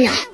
Yeah.